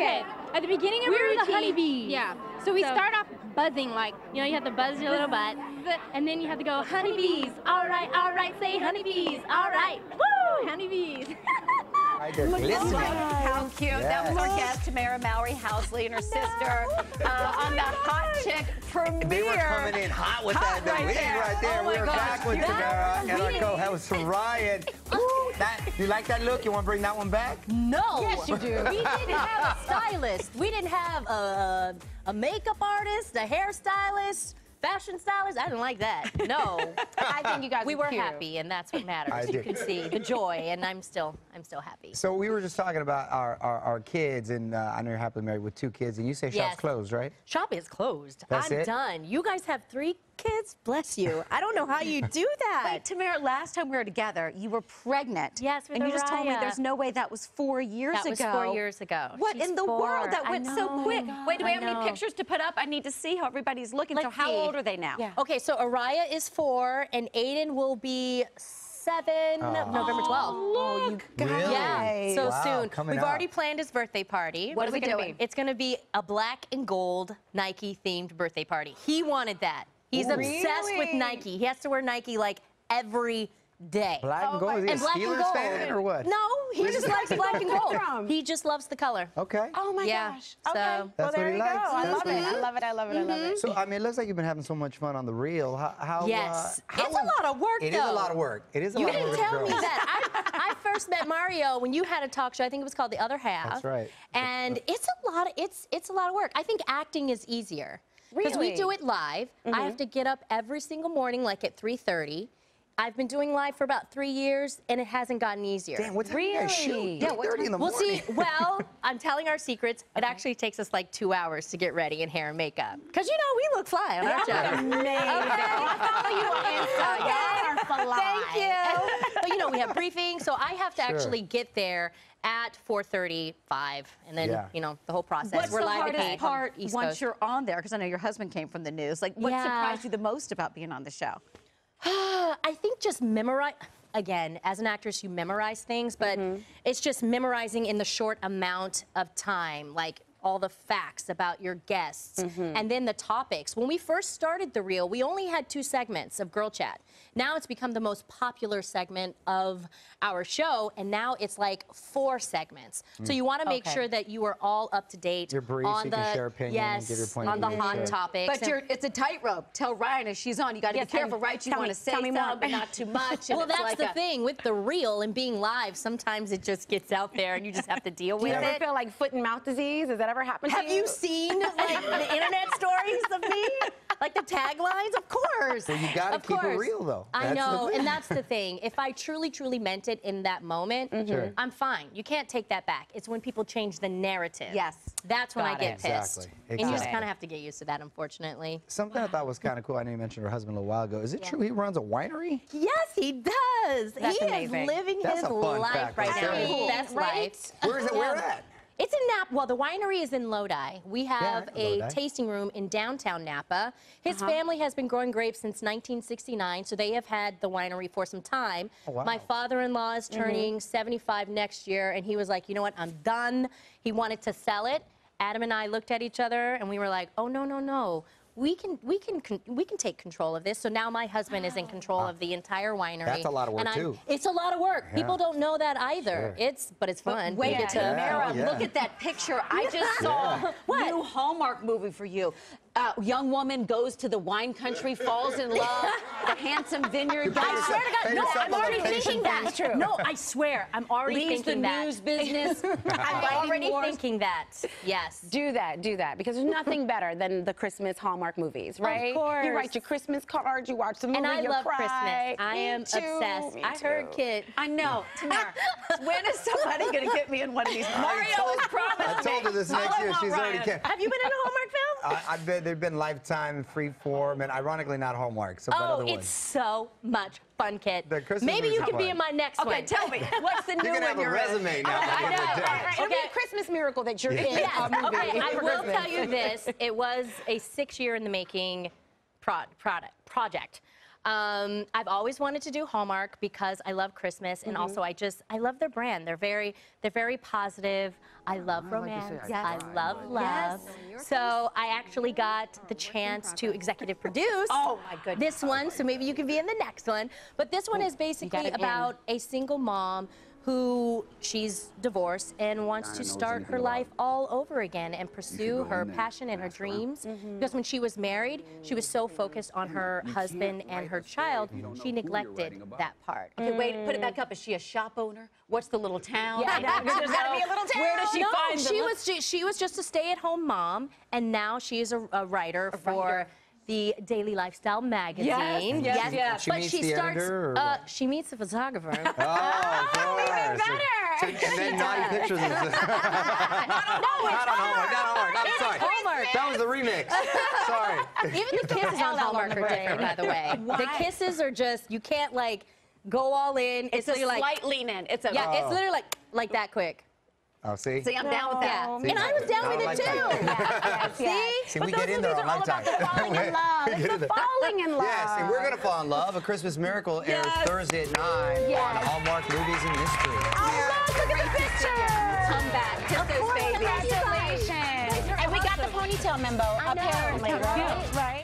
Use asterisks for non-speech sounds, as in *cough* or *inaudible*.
Okay, at the beginning of We're the routine, honeybees. Yeah. So we So- start off buzzing, like you know, you have to buzz your little butt, and then you have to go honeybees. All right, all right, say honeybees. All right, woo, honeybees. *laughs* Right there, glistening. How cute. That was our guest, Tamera Mowry Housley, and her *laughs* sister uh, on the Hot Chick premiere. They were coming in hot with Hot that right wing there. right there. Oh we were gosh. back with Yeah. Tamera and We our didn't- co-host *laughs* Ryan. Woo, that, you like that look? You want to bring that one back? No. Yes, you do. We didn't have a *laughs* stylist. We didn't have a, a makeup artist, a hairstylist, fashion stylist. I didn't like that. No. *laughs* I think you guys we were were cute. happy, and that's what matters. I you did. can see the joy, and I'm still, I'm still happy. So we were just talking about our, our, our kids, and uh, I know you're happily married with two kids, and you say shop's Yes. closed, right? Shop is closed. That's I'm it? done. You guys have three kids. Bless you. I don't know how you *laughs* do that. Wait, Tamera, last time we were together, you were pregnant. Yes, with And you just told me there's no way that was four years that ago. That was four years ago. What She's in the four. world? That went so know. quick. Oh Wait, do we I have any pictures to put up? I need to see how everybody's looking. so Let's how see. old are they now? Yeah. Okay, so Ariah is four, and Aden will be seven, oh. November 12th. Oh, you Really? Yeah, so Wow, soon. coming We've up. already planned his birthday party. What is is it it gonna doing? be? It's going to be a black and gold Nike themed birthday party. He wanted that. He's Ooh. obsessed with Nike. He has to wear Nike like every day. Black and gold, is he a and black and gold. fan or what? No, he Where's just likes black black and and gold gold. from? He just loves the color. Okay. Oh my Yeah, gosh. so- Okay. That's well, what he you likes. go. I That's love it. I love it. I love it. I love it. So I mean, it looks like you've been having so much fun on the Real. How? how Yes. Uh, how It's a lot of work, It is a lot of work. It is a You lot of work. You didn't tell me that. I, *laughs* I first met Mario when you had a talk show. I think it was called The Other Half. That's right. And it's a lot. Of, it's it's a lot of work. I think acting is easier because we do it live. I have mm-hmm. to get up every single morning, like at 3:30. I've been doing live for about three years, and it hasn't gotten easier. Damn, what time do you guys shoot? Really? Yeah, Yeah, what 30 in the We'll morning. see. Well, *laughs* I'm telling our secrets. It actually takes us like two hours to get ready in hair and makeup. Because, you know, we look fly on our show. Amazing. I follow you on Insta. Y'all are fly. Thank you. but, you know, we have briefings, so I have to Sure. actually get there at 4.35, and then, Yeah. you know, the whole process. What's We're the live hardest part once Coast. you're on there? Because I know your husband came from the news. Like, what Yeah. surprised you the most about being on the show? *sighs* I think just memorize. Again, as an actress, you memorize things, but mm-hmm. it's just memorizing in the short amount of time, like all the facts about your guests mm-hmm. and then the topics. When we first started The Real, we only had two segments of Girl Chat. Now it's become the most popular segment of our show, and now it's like four segments. Mm. So you want to make Okay. sure that you are all up to date You're brief, on you the can share opinion yes, give your point on of the view, hot sure. topics. But you're, it's a tightrope. Tell Ryan if she's on, you got to Yeah, be careful, right? You want to say tell me more. but not too *laughs* much. Well, that's like the a- thing with the real and being live. Sometimes it just gets out there, and you just have to deal *laughs* Do with you ever it. feel like foot and mouth disease? Is that ever happened have to you? you seen *laughs* like the internet stories of me? Like the taglines? Of course. Well, you gotta Of keep it real, though. I That's the know, and that's the thing. If I truly, truly meant it in that moment, mm-hmm. Sure. I'm fine. You can't take that back. It's when people change the narrative. Yes. That's when I Got get it. pissed. Exactly. And you just kind of have to get used to that, unfortunately. Something I thought was kind of cool. I know you mentioned her husband a little while ago. Is it true he runs a winery? Yes, he does. That's he amazing. is living That's his a fun life fact right right now. there. His Cool, best right? life. Where is it? Where Yeah. at? It's in Napa. Well, the winery is in Lodi. We have I know a Lodi. tasting room in downtown Napa. His Uh-huh. family has been growing grapes since 1969, so they have had the winery for some time. Oh, wow. My father-in-law is Mm-hmm. turning 75 next year, and he was like, you know what, I'm done. He wanted to sell it. Adam and I looked at each other, and we were like, oh, no, no, no. We can, we can, we can take control of this. So now my husband is in ah. control of the entire winery. That's a lot of work, and I'm- too. It's a lot of work. Yeah. People don't know that either. Sure. It's, but it's fun. Wait, You get to- Tamera, oh, Yeah, look at that picture. I just *laughs* saw What? new Hallmark movie for you. Uh, young woman goes to the wine country, falls in love. the handsome vineyard guy. I swear to God, no, I'm already thinking that. That's true. No, I swear, I'm already leaves the thinking that. news business. *laughs* I'm already wars. thinking that. Yes. Do that, do that, because there's nothing better than the Christmas Hallmark movies, right? course. You write your Christmas cards, you watch the movie, And I love cry. Christmas. I Me am too, obsessed. me I heard too. Kit. I know, Tamera. *laughs* when is somebody going to get me in one of these? Mario told- has promised I told her this next year. She's already Ryan. Have you been in a Hallmark film? I, I've been, they've been Lifetime, Freeform, and ironically not Hallmark, so but Oh, other it's so much fun, Kit. The Christmas Maybe you are can be in my next Okay, one. tell me, *laughs* what's the new You're one gonna have a you're in? resume now. I by the end of know. the day. All right, it'll be Okay. a Christmas miracle that you're *laughs* in Yes, okay. I will tell you this. It was a six year in the making pro- product, project. Um, I've always wanted to do Hallmark because I love Christmas, and also I just I love their brand. They're very they're very positive. I love I like to say romance. I I love but- love. So I actually got the chance to executive *laughs* produce. Oh, my goodness. This one, so maybe you can be in the next one. But this one is basically it in. about a single mom who she's divorced and wants to start anything her about life all over again and pursue her passion and her and her. dreams. Mm-hmm. Because when she was married, she was so focused on her husband and her child, she neglected that part. Okay, wait, put it back up. Is she a shop owner? What's the little town? Yeah, *laughs* You there's gotta be a little town. Where does she no, find she the was she, she was just a stay-at-home mom, and now she is a, a writer for writer. the Daily Lifestyle magazine. yes, yes. She but meets she the starts. or uh, she meets a photographer. Oh, *laughs* of course. better. So- and then naughty pictures. Is, no, it's *laughs* *laughs* not on Hallmark. Not on Hallmark. I'm sorry. Hallmark. That was the remix. Sorry. *laughs* Even the kisses on Hallmark are different, by the way. The kisses are just you can't like go all in. It's a literally like slight lean in. It's a yeah, it's oh. literally like like that quick. Oh, see. See, I'm down with that. Yeah, and I was down I with like it that. too. *laughs* See? See, we get in there on my time. falling in *laughs* love. We It's the falling in love. *laughs* Yes, and we're gonna fall in love. A Christmas Miracle airs Thursday at nine on Hallmark Movies and Mystery. Oh, look at the picture. Come back. Kiss those babies. Congratulations. And we got the ponytail memo, apparently, right? Right.